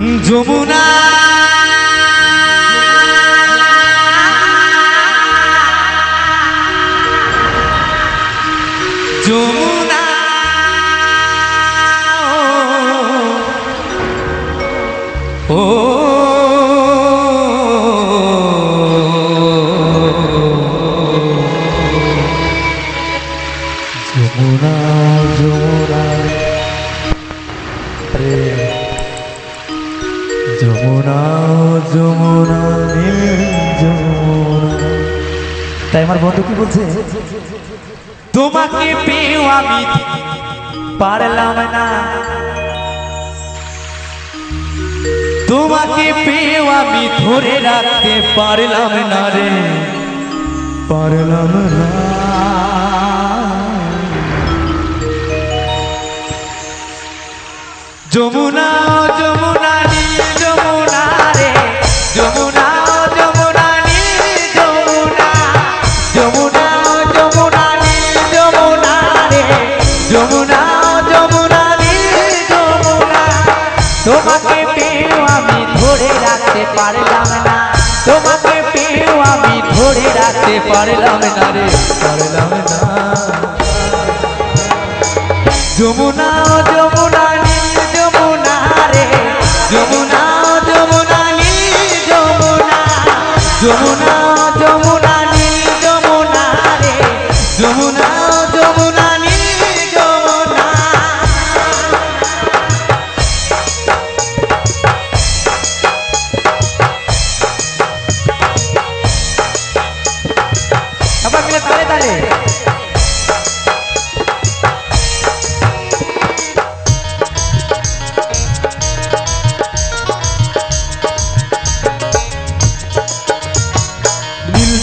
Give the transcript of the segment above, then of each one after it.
যমুনা। যমুনা। আমার বন্ধু কি বলছে? তোমাকে পেয়েও আমি পারলাম না। তোমাকে পেয়েও আমি ধরে রাখতে পারলাম না রে। পারলাম না। যমুনা পারলাম না তোমাকে পেয়েও আমি ধরে রাখতে পারলাম না রে। পারলাম না। যমুনা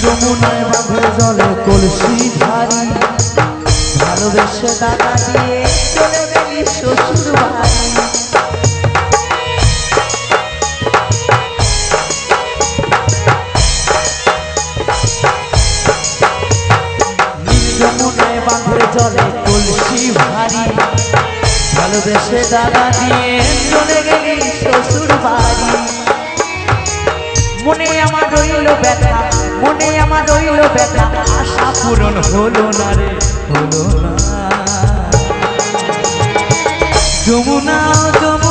যমুনায় বাঁধে জলে কলসি ধারি ভালোবেসে টাকা দিয়ে চলে গেলি শ্বশুর বাড়ি যমুনায় বাঁধে জলে ভারী। ভালোবেসে দাদা দিয়ে চলে গেলি শ্বশুর বাড়ি। মনে আমার রইল ব্যথা, মনে আমার রইল ব্যথা। আশা পূরণ হলো না রে, হলো না। যমুনা যমুনা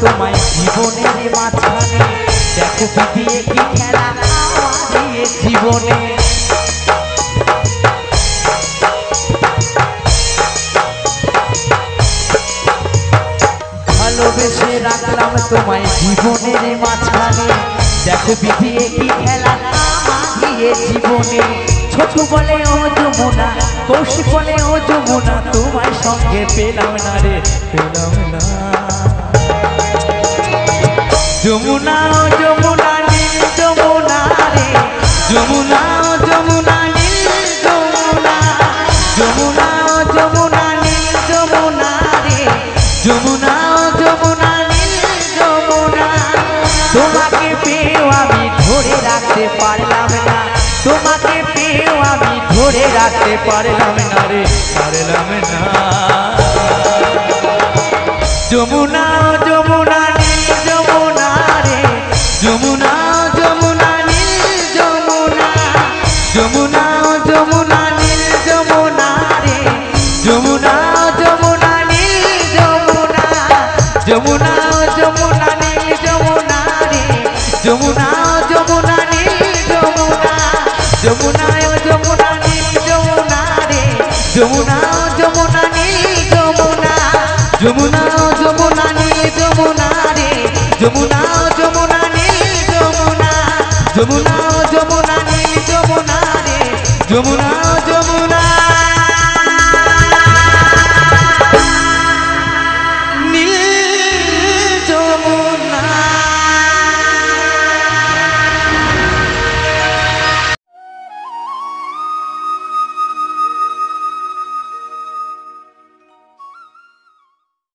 তোমায় জীবনের মাঝখানে। দেখো পিটিয়ে কি খেলা দিয়ে জীবনে। ভালোবেসে রাখলাম তোমায় জীবনের মাঝখানে। দেখো পিটিয়ে কি খেলা দিয়ে জীবনে। ছোট বলে ও যমুনা, কৌশিক বলে ও যমুনা, তোমায় সঙ্গে পেলাম না রে, পেলাম না। যমুনা যমুনা যমুনা রে। যমুনা যমুনা যমুনা। যমুনা যমুনা যমুনা রে। যমুনা যমুনা আমি রাখতে না। তোমাকে পেয়েও আমি ধরে রাখতে পারলাম না রে। পারলাম না। যমুনা যমুনা নীল, যমুনা রে। যমুনা যমুনা নীল, যমুনা। যমুনা যমুনা নীল, যমুনা রে। যমুনা যমুনা নীল, যমুনা। যমুনা যমুনা নীল, যমুনা রে। যমুনা যমুনা নীল, যমুনা। যমুনা যমুনা নীল, যমুনা যমুনা ও যমুনা নীল, যমুনা। যমুনা ও যমুনা যমুনা